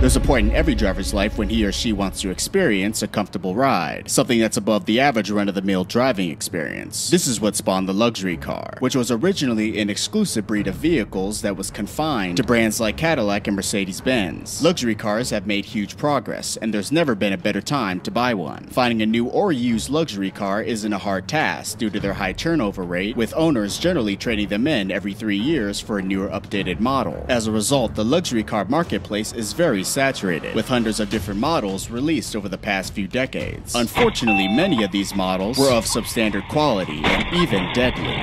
There's a point in every driver's life when he or she wants to experience a comfortable ride, something that's above the average run-of-the-mill driving experience. This is what spawned the luxury car, which was originally an exclusive breed of vehicles that was confined to brands like Cadillac and Mercedes-Benz. Luxury cars have made huge progress, and there's never been a better time to buy one. Finding a new or used luxury car isn't a hard task due to their high turnover rate, with owners generally trading them in every three years for a newer updated model. As a result, the luxury car marketplace is very saturated, with hundreds of different models released over the past few decades. Unfortunately, many of these models were of substandard quality and even deadly.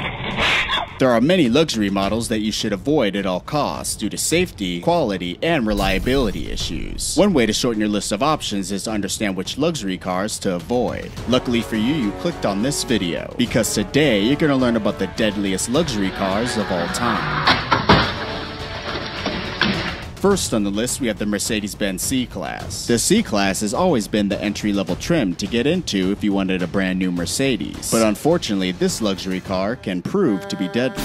There are many luxury models that you should avoid at all costs due to safety, quality, and reliability issues. One way to shorten your list of options is to understand which luxury cars to avoid. Luckily for you, you clicked on this video, because today you're going to learn about the deadliest luxury cars of all time. First on the list, we have the Mercedes-Benz C-Class. The C-Class has always been the entry-level trim to get into if you wanted a brand new Mercedes. But unfortunately, this luxury car can prove to be deadly.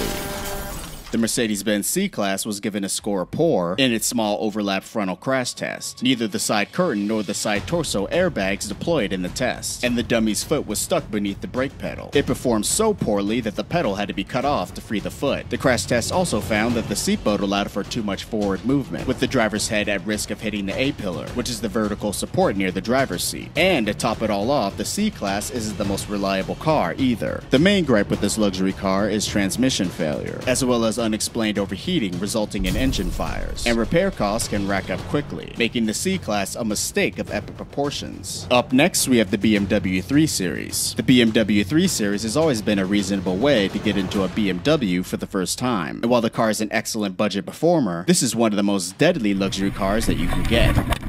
The Mercedes-Benz C-Class was given a score poor in its small overlap frontal crash test. Neither the side curtain nor the side torso airbags deployed in the test, and the dummy's foot was stuck beneath the brake pedal. It performed so poorly that the pedal had to be cut off to free the foot. The crash test also found that the seatbelt allowed for too much forward movement, with the driver's head at risk of hitting the A-pillar, which is the vertical support near the driver's seat. And to top it all off, the C-Class isn't the most reliable car either. The main gripe with this luxury car is transmission failure, as well as unexplained overheating resulting in engine fires, and repair costs can rack up quickly, making the C-Class a mistake of epic proportions. Up next, we have the BMW 3 Series. The BMW 3 Series has always been a reasonable way to get into a BMW for the first time, and while the car is an excellent budget performer, this is one of the most deadly luxury cars that you can get.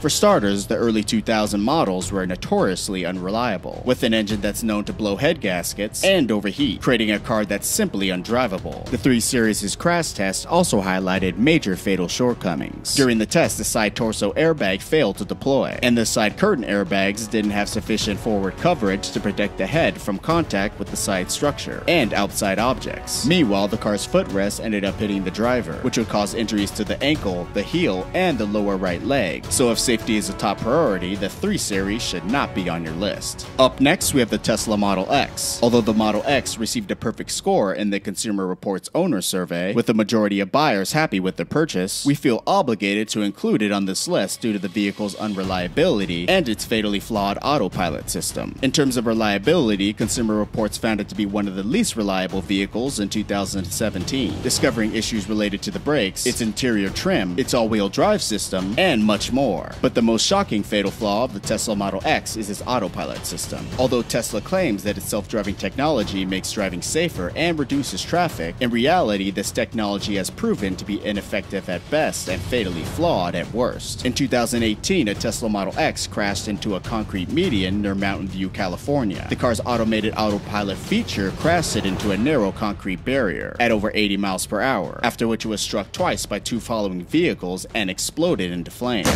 For starters, the early 2000 models were notoriously unreliable, with an engine that's known to blow head gaskets and overheat, creating a car that's simply undrivable. The 3 Series' crash test also highlighted major fatal shortcomings. During the test, the side torso airbag failed to deploy, and the side curtain airbags didn't have sufficient forward coverage to protect the head from contact with the side structure and outside objects. Meanwhile, the car's footrest ended up hitting the driver, which would cause injuries to the ankle, the heel, and the lower right leg. So if safety is a top priority, the 3 Series should not be on your list. Up next, we have the Tesla Model X. Although the Model X received a perfect score in the Consumer Reports owner survey, with the majority of buyers happy with the purchase, we feel obligated to include it on this list due to the vehicle's unreliability and its fatally flawed autopilot system. In terms of reliability, Consumer Reports found it to be one of the least reliable vehicles in 2017, discovering issues related to the brakes, its interior trim, its all-wheel drive system, and much more. But the most shocking fatal flaw of the Tesla Model X is its autopilot system. Although Tesla claims that its self-driving technology makes driving safer and reduces traffic, in reality this technology has proven to be ineffective at best and fatally flawed at worst. In 2018, a Tesla Model X crashed into a concrete median near Mountain View, California. The car's automated autopilot feature crashed it into a narrow concrete barrier at over 80 miles per hour, after which it was struck twice by two following vehicles and exploded into flames.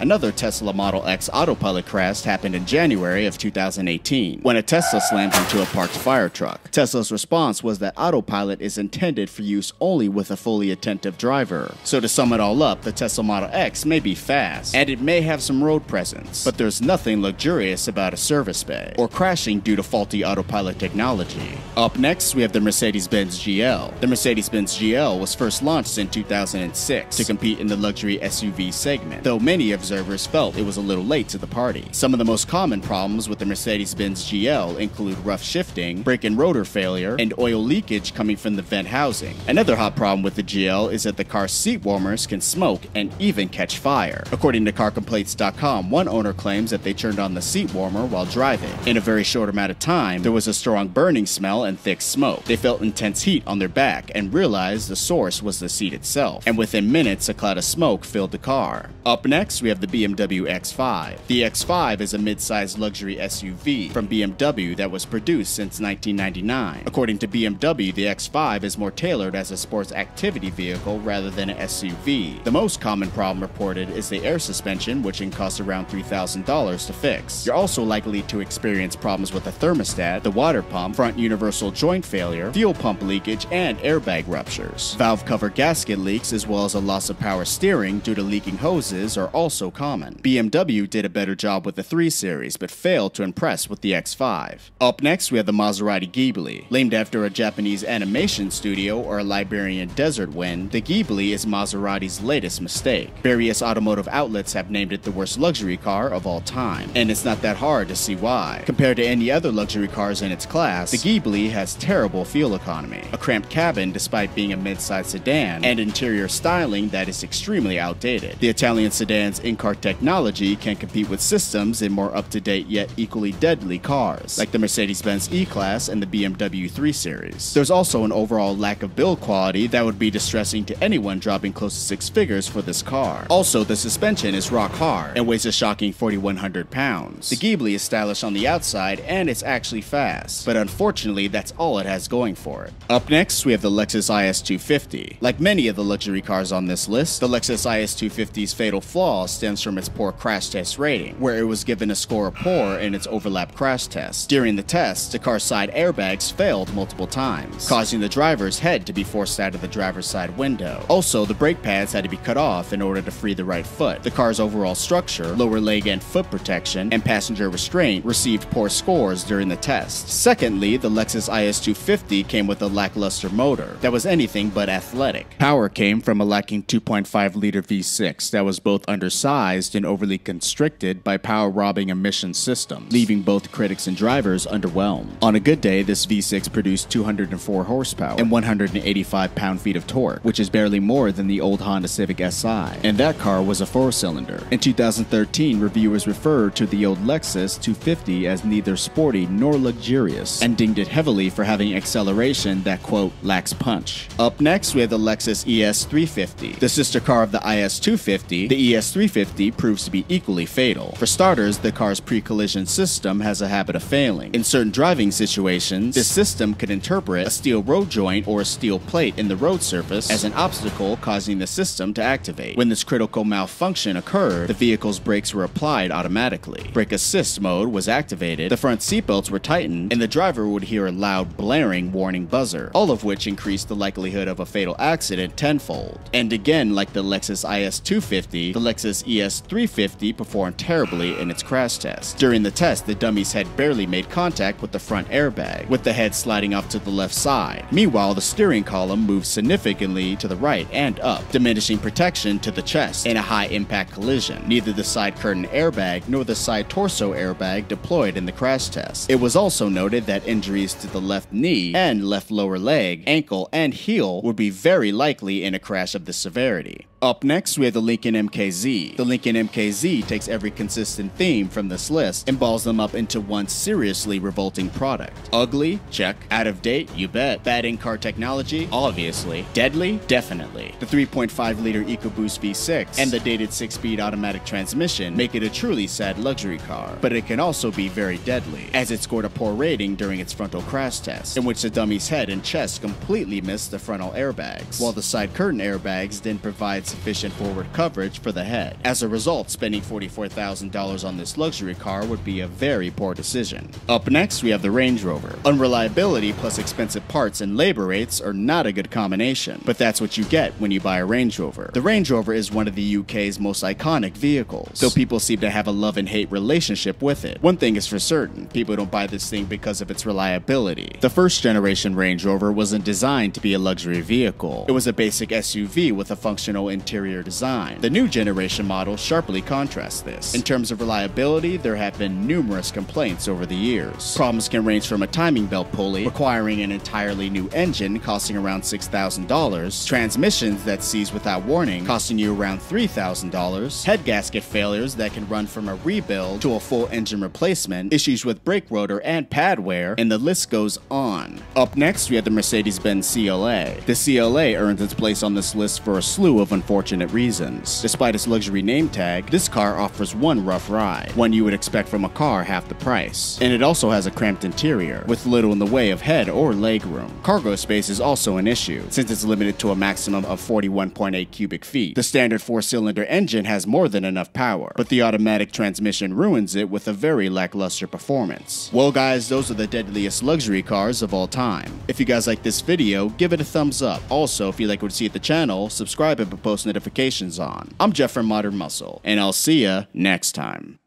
Another Tesla Model X autopilot crash happened in January of 2018 when a Tesla slammed into a parked fire truck. Tesla's response was that autopilot is intended for use only with a fully attentive driver. So to sum it all up, the Tesla Model X may be fast and it may have some road presence, but there's nothing luxurious about a service bay or crashing due to faulty autopilot technology. Up next, we have the Mercedes-Benz GL. The Mercedes-Benz GL was first launched in 2006 to compete in the luxury SUV segment, though many observers felt it was a little late to the party. Some of the most common problems with the Mercedes-Benz GL include rough shifting, brake and rotor failure, and oil leakage coming from the vent housing. Another hot problem with the GL is that the car's seat warmers can smoke and even catch fire. According to CarComplaints.com, one owner claims that they turned on the seat warmer while driving. In a very short amount of time, there was a strong burning smell and thick smoke. They felt intense heat on their back and realized the source was the seat itself. And within minutes, a cloud of smoke filled the car. Up next, we have the BMW X5. The X5 is a mid-sized luxury SUV from BMW that was produced since 1999. According to BMW, the X5 is more tailored as a sports activity vehicle rather than an SUV. The most common problem reported is the air suspension, which can cost around $3,000 to fix. You're also likely to experience problems with the thermostat, the water pump, front universal joint failure, fuel pump leakage, and airbag ruptures. Valve cover gasket leaks as well as a loss of power steering due to leaking hoses are also common. BMW did a better job with the 3 Series, but failed to impress with the X5. Up next, we have the Maserati Ghibli. Named after a Japanese animation studio or a Liberian desert wind, the Ghibli is Maserati's latest mistake. Various automotive outlets have named it the worst luxury car of all time, and it's not that hard to see why. Compared to any other luxury cars in its class, the Ghibli has terrible fuel economy, a cramped cabin despite being a mid-sized sedan, and interior styling that is extremely outdated. The Italian sedan's in-car technology can compete with systems in more up-to-date yet equally deadly cars, like the Mercedes-Benz E-Class and the BMW 3 Series. There's also an overall lack of build quality that would be distressing to anyone dropping close to six figures for this car. Also, the suspension is rock hard and weighs a shocking 4,100 pounds. The Ghibli is stylish on the outside and it's actually fast, but unfortunately that's all it has going for it. Up next, we have the Lexus IS250. Like many of the luxury cars on this list, the Lexus IS250's fatal flaw stems from its poor crash test rating, where it was given a score of poor in its overlap crash test. During the test, the car's side airbags failed multiple times, causing the driver's head to be forced out of the driver's side window. Also, the brake pads had to be cut off in order to free the right foot. The car's overall structure, lower leg and foot protection, and passenger restraint received poor scores during the test. Secondly, the Lexus IS250 came with a lackluster motor that was anything but athletic. Power came from a lacking 2.5 liter V6 that was both undersized and overly constricted by power robbing emission systems, leaving both critics and drivers underwhelmed. On a good day, this V6 produced 204 horsepower and 185 pound-feet of torque, which is barely more than the old Honda Civic Si, and that car was a four-cylinder. In 2013, reviewers referred to the old Lexus 250 as neither sporty nor luxurious, and dinged it heavily for having acceleration that, quote, lacks punch. Up next, we have the Lexus ES350. The sister car of the IS250, the ES350 proves to be equally fatal. For starters, the car's pre-collision system has a habit of failing. In certain driving situations, this system could interpret a steel road joint or a steel plate in the road surface as an obstacle causing the system to activate. When this critical malfunction occurred, the vehicle's brakes were applied automatically. Brake assist mode was activated, the front seatbelts were tightened, and the driver would hear a loud blaring warning buzzer, all of which increased the likelihood of a fatal accident tenfold. And again, like the Lexus IS250, the Lexus ES350 performed terribly in its crash test. During the test, the dummy's head barely made contact with the front airbag, with the head sliding off to the left side. Meanwhile, the steering column moved significantly to the right and up, diminishing protection to the chest in a high-impact collision. Neither the side curtain airbag nor the side torso airbag deployed in the crash test. It was also noted that injuries to the left knee and left lower leg, ankle, and heel would be very likely in a crash of this severity. Up next, we have the Lincoln MKZ. The Lincoln MKZ takes every consistent theme from this list and balls them up into one seriously revolting product. Ugly? Check. Out of date? You bet. Bad in-car technology? Obviously. Deadly? Definitely. The 3.5-liter EcoBoost V6 and the dated 6-speed automatic transmission make it a truly sad luxury car, but it can also be very deadly, as it scored a poor rating during its frontal crash test, in which the dummy's head and chest completely missed the frontal airbags, while the side curtain airbags didn't provide sufficient forward coverage for the head. As a result, spending $44,000 on this luxury car would be a very poor decision. Up next, we have the Range Rover. Unreliability plus expensive parts and labor rates are not a good combination, but that's what you get when you buy a Range Rover. The Range Rover is one of the UK's most iconic vehicles, though people seem to have a love and hate relationship with it. One thing is for certain, people don't buy this thing because of its reliability. The first generation Range Rover wasn't designed to be a luxury vehicle. It was a basic SUV with a functional interior design. The new generation model sharply contrasts this. In terms of reliability, there have been numerous complaints over the years. Problems can range from a timing belt pulley requiring an entirely new engine costing around $6,000, transmissions that seize without warning costing you around $3,000, head gasket failures that can run from a rebuild to a full engine replacement, issues with brake rotor and pad wear, and the list goes on. Up next, we have the Mercedes-Benz CLA. The CLA earns its place on this list for a slew of unfortunate reasons. Despite its luxury name tag, this car offers one rough ride, one you would expect from a car half the price. And it also has a cramped interior, with little in the way of head or leg room. Cargo space is also an issue, since it's limited to a maximum of 41.8 cubic feet. The standard four-cylinder engine has more than enough power, but the automatic transmission ruins it with a very lackluster performance. Well guys, those are the deadliest luxury cars of all time. If you guys like this video, give it a thumbs up. Also, if you'd like what you see at the channel, subscribe and put post notifications on. I'm Jeff from Modern Muscle, and I'll see ya next time.